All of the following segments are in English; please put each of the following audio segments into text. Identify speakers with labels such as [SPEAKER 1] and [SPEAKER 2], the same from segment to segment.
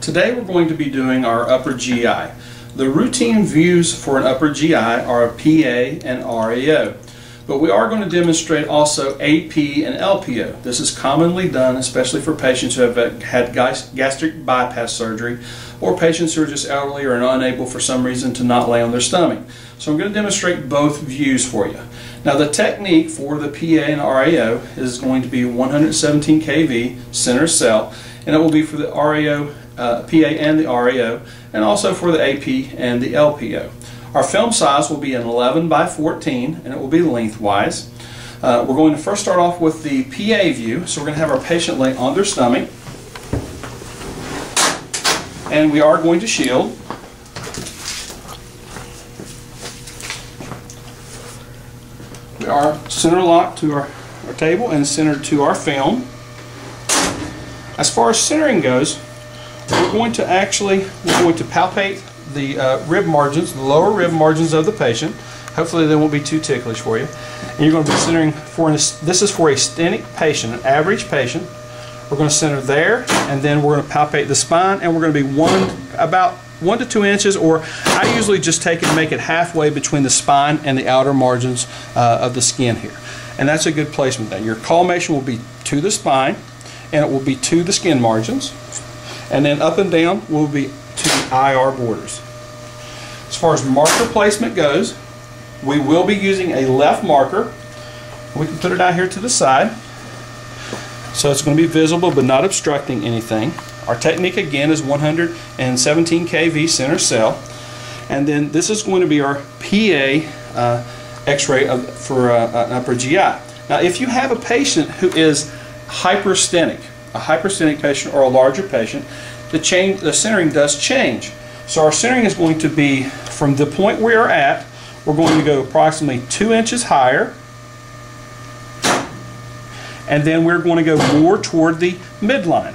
[SPEAKER 1] Today we're going to be doing our upper GI. The routine views for an upper GI are a PA and RAO, but we are going to demonstrate also AP and LPO. This is commonly done especially for patients who have had gastric bypass surgery or patients who are just elderly or unable for some reason to not lay on their stomach. So I'm going to demonstrate both views for you. Now the technique for the PA and RAO is going to be 117 kV center cell and it will be for the RAO, uh, PA and the RAO and also for the AP and the LPO. Our film size will be an 11 by 14 and it will be lengthwise. Uh, we're going to first start off with the PA view. So we're going to have our patient lay on their stomach and we are going to shield. We are center locked to our, our table and centered to our film. As far as centering goes, we're going to actually, we're going to palpate the uh, rib margins, the lower rib margins of the patient. Hopefully they won't be too ticklish for you. And you're going to be centering for, an, this is for a sthenic patient, an average patient. We're going to center there, and then we're going to palpate the spine, and we're going to be one about one to two inches, or I usually just take it and make it halfway between the spine and the outer margins uh, of the skin here. And that's a good placement there. Your collimation will be to the spine, and it will be to the skin margins. And then up and down will be to the IR borders. As far as marker placement goes, we will be using a left marker. We can put it out here to the side. So it's going to be visible but not obstructing anything. Our technique again is 117 kV center cell. And then this is going to be our PA uh, x-ray for uh, an upper GI. Now if you have a patient who is hypersthenic, a hypersthenic patient or a larger patient, the, change, the centering does change. So our centering is going to be from the point we are at, we're going to go approximately two inches higher and then we're going to go more toward the midline.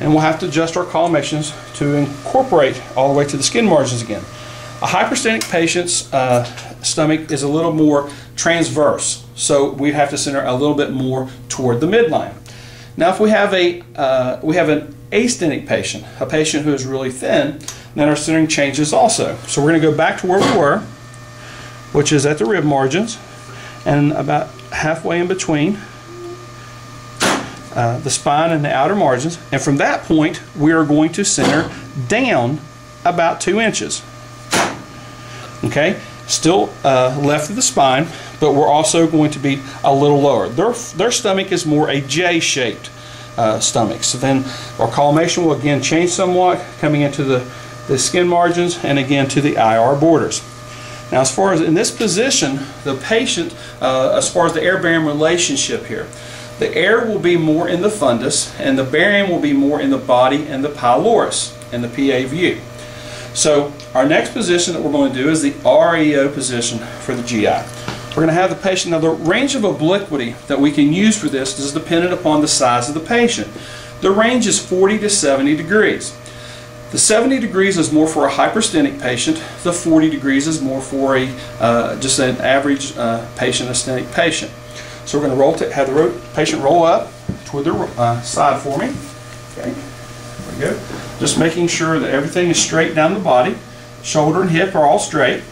[SPEAKER 1] And we'll have to adjust our collimations to incorporate all the way to the skin margins again. A hypersthenic patient's uh, stomach is a little more transverse, so we have to center a little bit more toward the midline. Now, if we have a uh, we have an asthenic patient, a patient who is really thin, then our centering changes also. So we're going to go back to where we were, which is at the rib margins, and about halfway in between uh, the spine and the outer margins. And from that point, we are going to center down about two inches. Okay, still uh, left of the spine, but we're also going to be a little lower. Their, their stomach is more a J-shaped uh, stomach. So then our collimation will again change somewhat, coming into the, the skin margins and again to the IR borders. Now as far as in this position, the patient, uh, as far as the air-barium relationship here, the air will be more in the fundus and the barium will be more in the body and the pylorus in the PA view. So our next position that we're going to do is the RAO position for the GI. We're going to have the patient, now the range of obliquity that we can use for this is dependent upon the size of the patient. The range is 40 to 70 degrees. The 70 degrees is more for a hypersthenic patient. The 40 degrees is more for a uh, just an average uh, patient, a sthenic patient. So we're going to roll have the patient roll up toward the uh, side for me. Okay, there we go. Just making sure that everything is straight down the body. Shoulder and hip are all straight.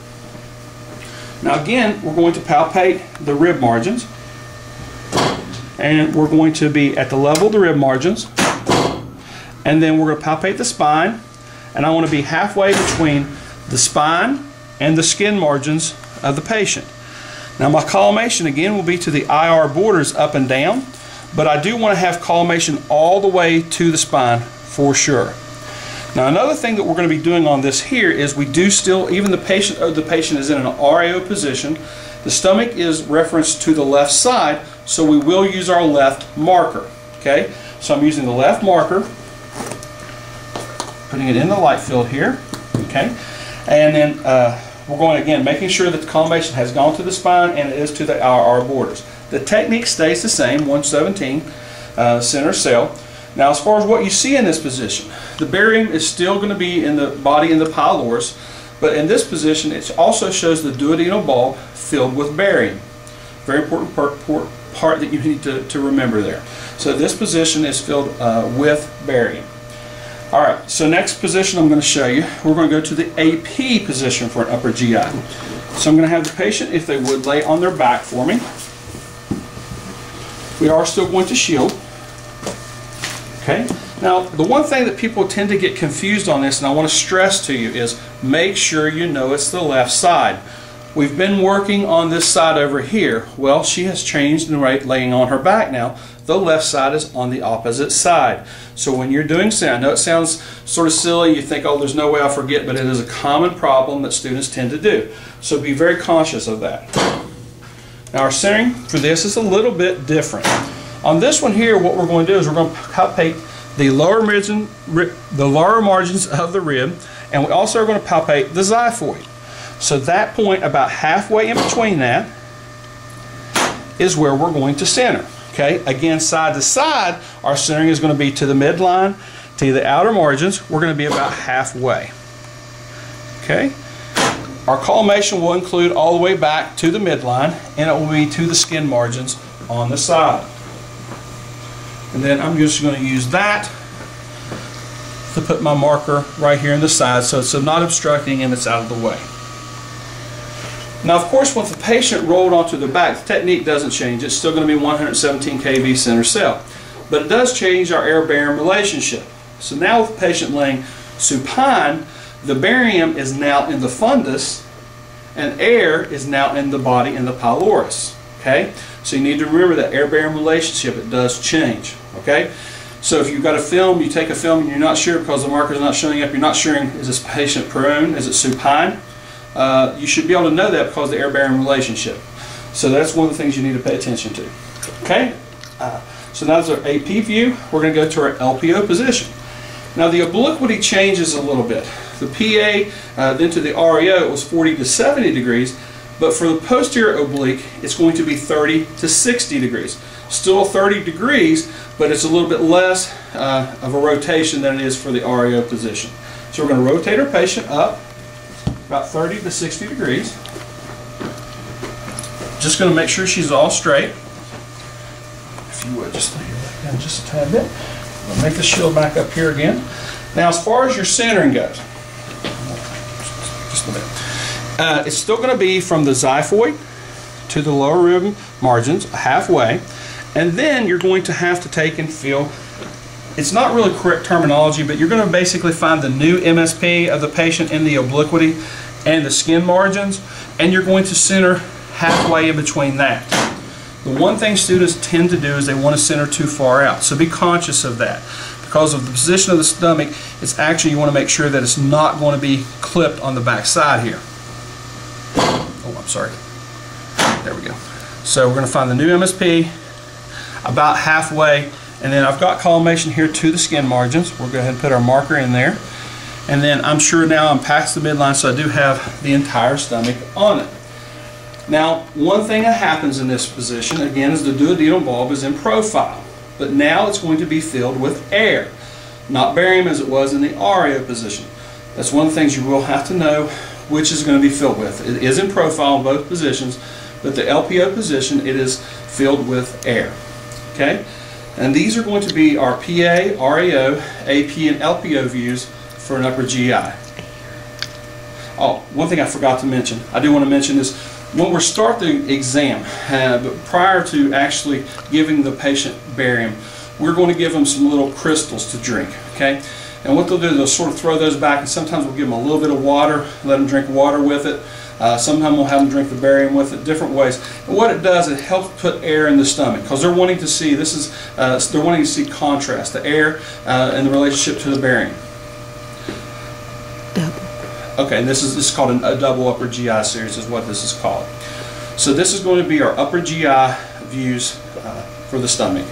[SPEAKER 1] Now again, we're going to palpate the rib margins. And we're going to be at the level of the rib margins. And then we're going to palpate the spine. And I want to be halfway between the spine and the skin margins of the patient. Now my collimation again will be to the IR borders up and down, but I do want to have collimation all the way to the spine for sure. Now another thing that we're going to be doing on this here is we do still, even the patient, oh, the patient is in an RAO position, the stomach is referenced to the left side, so we will use our left marker. Okay, so I'm using the left marker, putting it in the light field here. Okay, and then uh, we're going again, making sure that the collimation has gone to the spine and it is to the IR borders. The technique stays the same, 117 uh, center cell. Now as far as what you see in this position, the barium is still going to be in the body in the pylorus, but in this position it also shows the duodenal bulb filled with barium. Very important part, part that you need to, to remember there. So this position is filled uh, with barium. All right, so next position I'm going to show you, we're going to go to the AP position for an upper GI. So I'm going to have the patient, if they would, lay on their back for me. We are still going to shield. Okay. Now, the one thing that people tend to get confused on this, and I want to stress to you, is make sure you know it's the left side. We've been working on this side over here. Well, she has changed and right laying on her back now the left side is on the opposite side. So when you're doing sound, I know it sounds sort of silly, you think, oh, there's no way I'll forget, but it is a common problem that students tend to do. So be very conscious of that. Now our centering for this is a little bit different. On this one here, what we're going to do is we're going to palpate the lower margin, the lower margins of the rib, and we also are going to palpate the xiphoid. So that point about halfway in between that is where we're going to center. Okay, again, side to side, our centering is going to be to the midline, to the outer margins. We're going to be about halfway. Okay, our collimation will include all the way back to the midline, and it will be to the skin margins on the side. And then I'm just going to use that to put my marker right here in the side so it's not obstructing and it's out of the way. Now, of course, once the patient rolled onto their back, the technique doesn't change. It's still going to be 117 kV center cell. But it does change our air-barium relationship. So now with the patient laying supine, the barium is now in the fundus and air is now in the body in the pylorus. Okay? So you need to remember that air-barium relationship, it does change. Okay? So if you've got a film, you take a film and you're not sure because the marker's not showing up, you're not sure is this patient prone, is it supine? Uh, you should be able to know that because the air-barium relationship. So that's one of the things you need to pay attention to. Okay? Uh, so now that's our AP view. We're going to go to our LPO position. Now the obliquity changes a little bit. The PA, uh, then to the RAO, it was 40 to 70 degrees, but for the posterior oblique, it's going to be 30 to 60 degrees. Still 30 degrees, but it's a little bit less uh, of a rotation than it is for the RAO position. So we're going to rotate our patient up about 30 to 60 degrees. Just going to make sure she's all straight. If you would, just lay your leg down just a tad bit. I'll make the shield back up here again. Now, as far as your centering goes. Uh, it's still going to be from the xiphoid to the lower rib margins, halfway. And then you're going to have to take and feel it's not really correct terminology, but you're going to basically find the new MSP of the patient in the obliquity and the skin margins, and you're going to center halfway in between that. The one thing students tend to do is they want to center too far out, so be conscious of that. Because of the position of the stomach, it's actually you want to make sure that it's not going to be clipped on the back side here. Oh, I'm sorry. There we go. So we're going to find the new MSP about halfway and then I've got collimation here to the skin margins. We'll go ahead and put our marker in there. And then I'm sure now I'm past the midline, so I do have the entire stomach on it. Now, one thing that happens in this position, again, is the duodenal bulb is in profile. But now it's going to be filled with air, not barium as it was in the RAO position. That's one of the things you will have to know which is going to be filled with. It is in profile in both positions, but the LPO position, it is filled with air. Okay? And these are going to be our PA, RAO, AP, and LPO views for an upper GI. Oh, one thing I forgot to mention. I do want to mention this. When we start the exam, uh, prior to actually giving the patient barium, we're going to give them some little crystals to drink, okay? And what they'll do, they'll sort of throw those back, and sometimes we'll give them a little bit of water, let them drink water with it. Uh, sometimes we'll have them drink the barium with it, different ways. And what it does, it helps put air in the stomach because they're wanting to see, this is, uh, they're wanting to see contrast, the air uh, and the relationship to the barium.
[SPEAKER 2] Double.
[SPEAKER 1] Okay, and this is, this is called a, a double upper GI series is what this is called. So this is going to be our upper GI views uh, for the stomach.